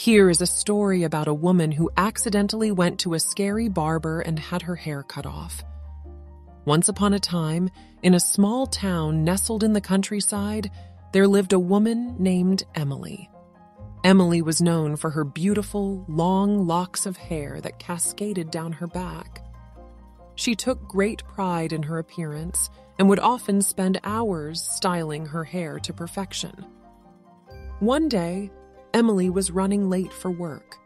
Here is a story about a woman who accidentally went to a scary barber and had her hair cut off. Once upon a time, in a small town nestled in the countryside, there lived a woman named Emily. Emily was known for her beautiful, long locks of hair that cascaded down her back. She took great pride in her appearance and would often spend hours styling her hair to perfection. One day, Emily was running late for work.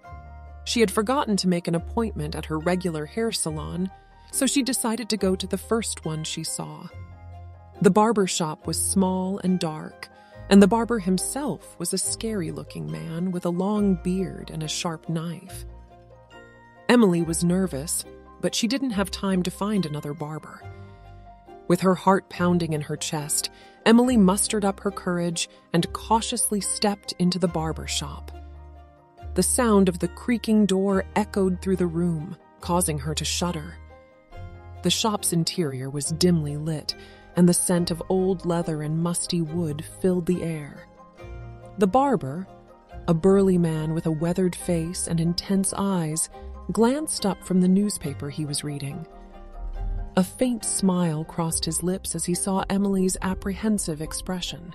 She had forgotten to make an appointment at her regular hair salon, so she decided to go to the first one she saw. The barber shop was small and dark, and the barber himself was a scary looking man with a long beard and a sharp knife. Emily was nervous, but she didn't have time to find another barber. With her heart pounding in her chest, Emily mustered up her courage and cautiously stepped into the barber shop. The sound of the creaking door echoed through the room, causing her to shudder. The shop's interior was dimly lit, and the scent of old leather and musty wood filled the air. The barber, a burly man with a weathered face and intense eyes, glanced up from the newspaper he was reading. A faint smile crossed his lips as he saw Emily's apprehensive expression.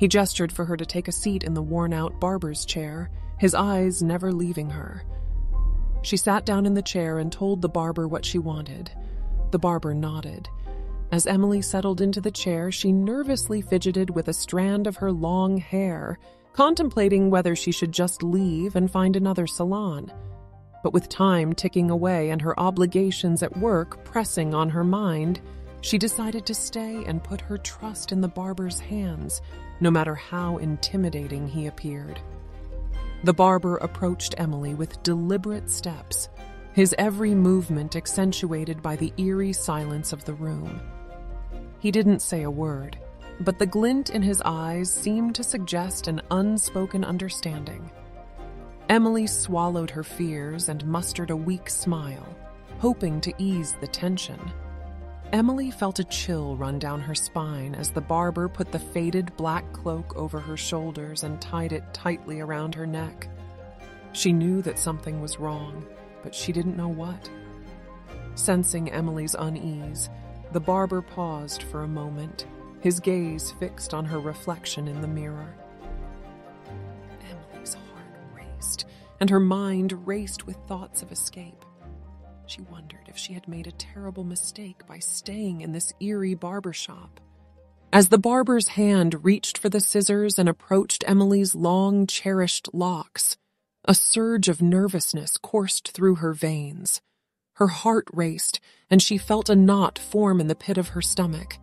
He gestured for her to take a seat in the worn out barber's chair, his eyes never leaving her. She sat down in the chair and told the barber what she wanted. The barber nodded. As Emily settled into the chair, she nervously fidgeted with a strand of her long hair, contemplating whether she should just leave and find another salon. But with time ticking away and her obligations at work pressing on her mind, she decided to stay and put her trust in the barber's hands, no matter how intimidating he appeared. The barber approached Emily with deliberate steps, his every movement accentuated by the eerie silence of the room. He didn't say a word, but the glint in his eyes seemed to suggest an unspoken understanding. Emily swallowed her fears and mustered a weak smile, hoping to ease the tension. Emily felt a chill run down her spine as the barber put the faded black cloak over her shoulders and tied it tightly around her neck. She knew that something was wrong, but she didn't know what. Sensing Emily's unease, the barber paused for a moment, his gaze fixed on her reflection in the mirror. And her mind raced with thoughts of escape. She wondered if she had made a terrible mistake by staying in this eerie barber shop. As the barber's hand reached for the scissors and approached Emily's long cherished locks, a surge of nervousness coursed through her veins. Her heart raced, and she felt a knot form in the pit of her stomach.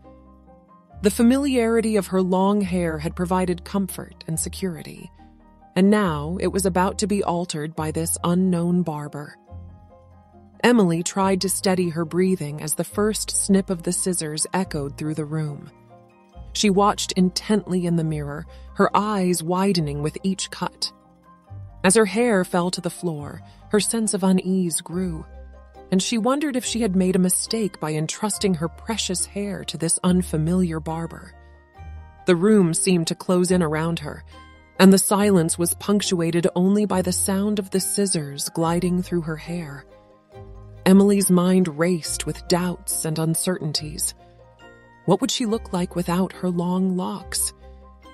The familiarity of her long hair had provided comfort and security, and now it was about to be altered by this unknown barber. Emily tried to steady her breathing as the first snip of the scissors echoed through the room. She watched intently in the mirror, her eyes widening with each cut. As her hair fell to the floor, her sense of unease grew, and she wondered if she had made a mistake by entrusting her precious hair to this unfamiliar barber. The room seemed to close in around her, and the silence was punctuated only by the sound of the scissors gliding through her hair. Emily's mind raced with doubts and uncertainties. What would she look like without her long locks?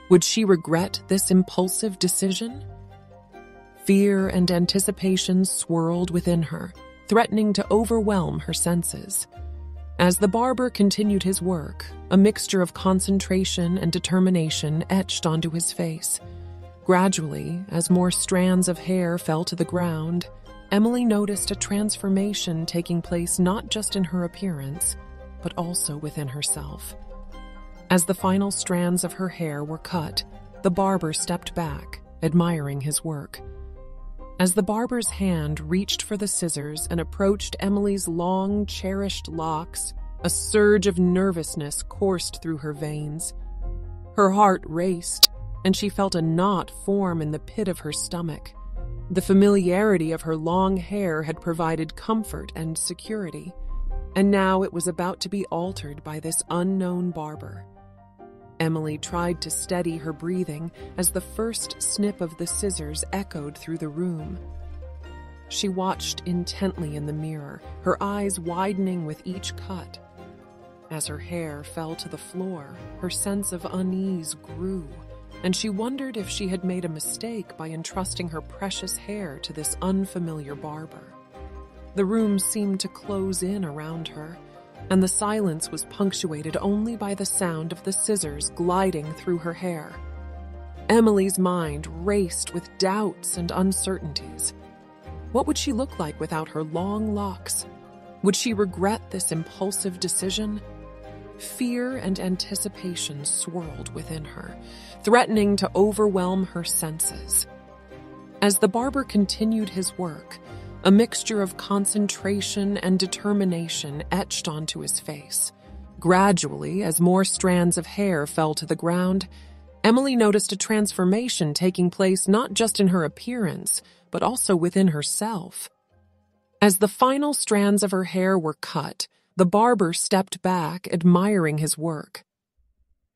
Would she regret this impulsive decision? Fear and anticipation swirled within her, threatening to overwhelm her senses. As the barber continued his work, a mixture of concentration and determination etched onto his face. Gradually, as more strands of hair fell to the ground, Emily noticed a transformation taking place not just in her appearance, but also within herself. As the final strands of her hair were cut, the barber stepped back, admiring his work. As the barber's hand reached for the scissors and approached Emily's long, cherished locks, a surge of nervousness coursed through her veins. Her heart raced, and she felt a knot form in the pit of her stomach. The familiarity of her long hair had provided comfort and security, and now it was about to be altered by this unknown barber. Emily tried to steady her breathing as the first snip of the scissors echoed through the room. She watched intently in the mirror, her eyes widening with each cut. As her hair fell to the floor, her sense of unease grew, and she wondered if she had made a mistake by entrusting her precious hair to this unfamiliar barber. The room seemed to close in around her, and the silence was punctuated only by the sound of the scissors gliding through her hair. Emily's mind raced with doubts and uncertainties. What would she look like without her long locks? Would she regret this impulsive decision? Fear and anticipation swirled within her, threatening to overwhelm her senses. As the barber continued his work, a mixture of concentration and determination etched onto his face. Gradually, as more strands of hair fell to the ground, Emily noticed a transformation taking place not just in her appearance, but also within herself. As the final strands of her hair were cut, the barber stepped back, admiring his work.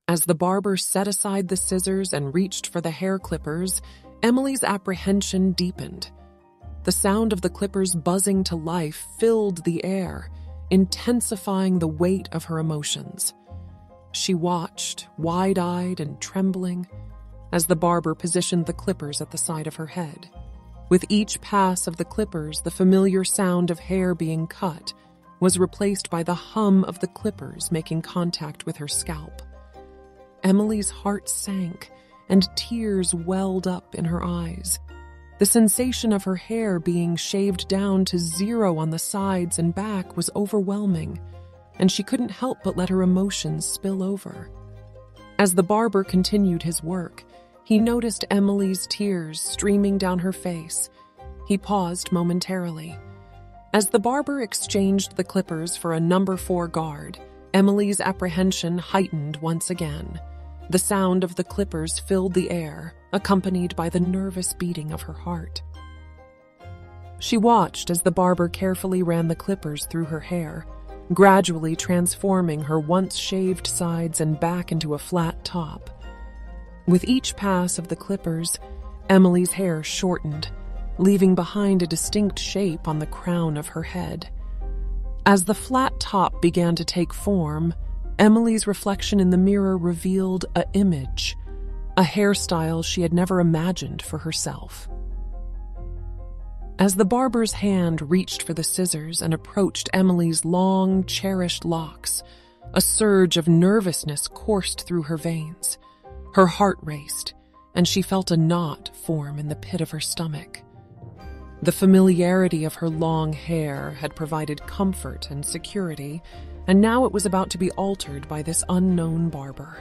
As the barber set aside the scissors and reached for the hair clippers, Emily's apprehension deepened. The sound of the clippers buzzing to life filled the air, intensifying the weight of her emotions. She watched, wide eyed and trembling, as the barber positioned the clippers at the side of her head. With each pass of the clippers, the familiar sound of hair being cut was replaced by the hum of the clippers making contact with her scalp. Emily's heart sank and tears welled up in her eyes. The sensation of her hair being shaved down to zero on the sides and back was overwhelming, and she couldn't help but let her emotions spill over. As the barber continued his work, he noticed Emily's tears streaming down her face. He paused momentarily. As the barber exchanged the clippers for a number four guard, Emily's apprehension heightened once again. The sound of the clippers filled the air, accompanied by the nervous beating of her heart. She watched as the barber carefully ran the clippers through her hair, gradually transforming her once shaved sides and back into a flat top. With each pass of the clippers, Emily's hair shortened, leaving behind a distinct shape on the crown of her head. As the flat top began to take form, Emily's reflection in the mirror revealed a image, a hairstyle she had never imagined for herself. As the barber's hand reached for the scissors and approached Emily's long, cherished locks, a surge of nervousness coursed through her veins. Her heart raced, and she felt a knot form in the pit of her stomach. The familiarity of her long hair had provided comfort and security, and now it was about to be altered by this unknown barber.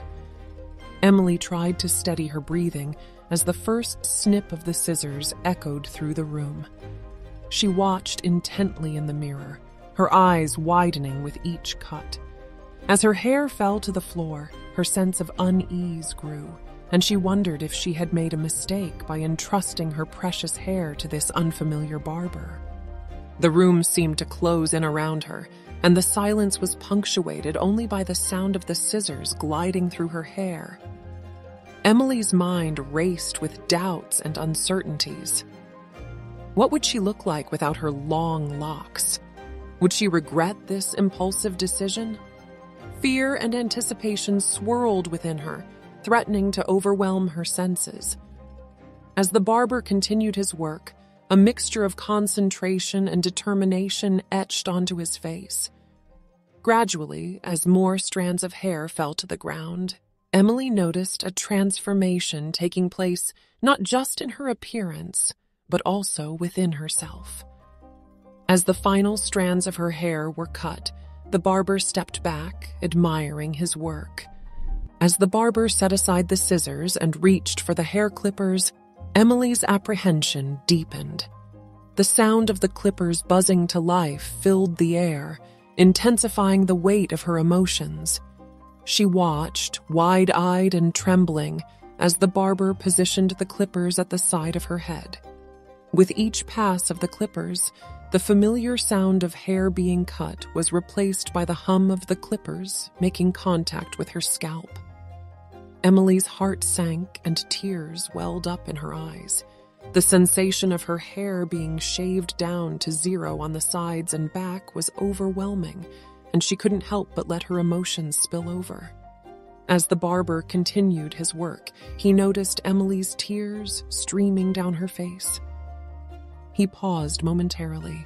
Emily tried to steady her breathing as the first snip of the scissors echoed through the room. She watched intently in the mirror, her eyes widening with each cut. As her hair fell to the floor, her sense of unease grew, and she wondered if she had made a mistake by entrusting her precious hair to this unfamiliar barber. The room seemed to close in around her, and the silence was punctuated only by the sound of the scissors gliding through her hair. Emily's mind raced with doubts and uncertainties. What would she look like without her long locks? Would she regret this impulsive decision? Fear and anticipation swirled within her, threatening to overwhelm her senses. As the barber continued his work, a mixture of concentration and determination etched onto his face. Gradually, as more strands of hair fell to the ground, Emily noticed a transformation taking place not just in her appearance, but also within herself. As the final strands of her hair were cut, the barber stepped back, admiring his work. As the barber set aside the scissors and reached for the hair clippers, Emily's apprehension deepened. The sound of the clippers buzzing to life filled the air, intensifying the weight of her emotions. She watched, wide eyed and trembling, as the barber positioned the clippers at the side of her head. With each pass of the clippers, the familiar sound of hair being cut was replaced by the hum of the clippers making contact with her scalp. Emily's heart sank and tears welled up in her eyes. The sensation of her hair being shaved down to zero on the sides and back was overwhelming, and she couldn't help but let her emotions spill over. As the barber continued his work, he noticed Emily's tears streaming down her face. He paused momentarily.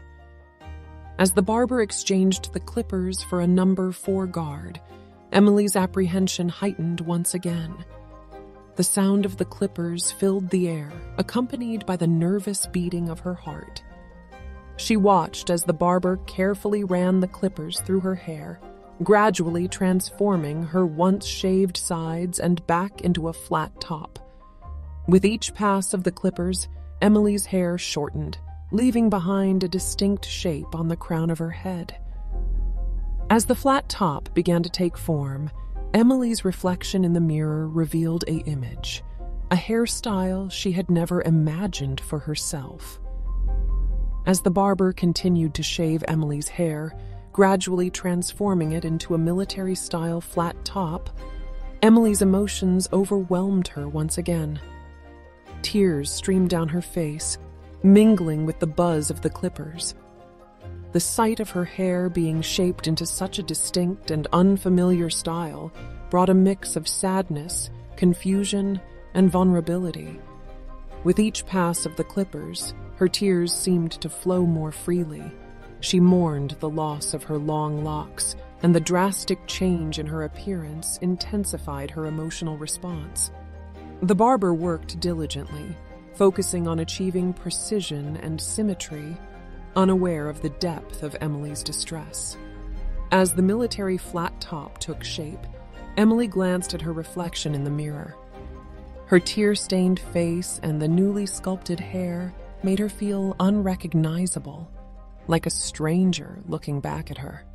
As the barber exchanged the clippers for a number four guard, Emily's apprehension heightened once again. The sound of the clippers filled the air, accompanied by the nervous beating of her heart. She watched as the barber carefully ran the clippers through her hair, gradually transforming her once shaved sides and back into a flat top. With each pass of the clippers, Emily's hair shortened, leaving behind a distinct shape on the crown of her head. As the flat top began to take form, Emily's reflection in the mirror revealed a image, a hairstyle she had never imagined for herself. As the barber continued to shave Emily's hair, gradually transforming it into a military style flat top, Emily's emotions overwhelmed her once again. Tears streamed down her face, mingling with the buzz of the clippers. The sight of her hair being shaped into such a distinct and unfamiliar style brought a mix of sadness, confusion, and vulnerability. With each pass of the clippers, her tears seemed to flow more freely. She mourned the loss of her long locks, and the drastic change in her appearance intensified her emotional response. The barber worked diligently, focusing on achieving precision and symmetry unaware of the depth of Emily's distress. As the military flat top took shape, Emily glanced at her reflection in the mirror. Her tear stained face and the newly sculpted hair made her feel unrecognizable, like a stranger looking back at her.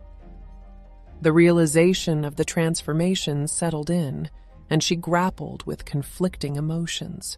The realization of the transformation settled in, and she grappled with conflicting emotions.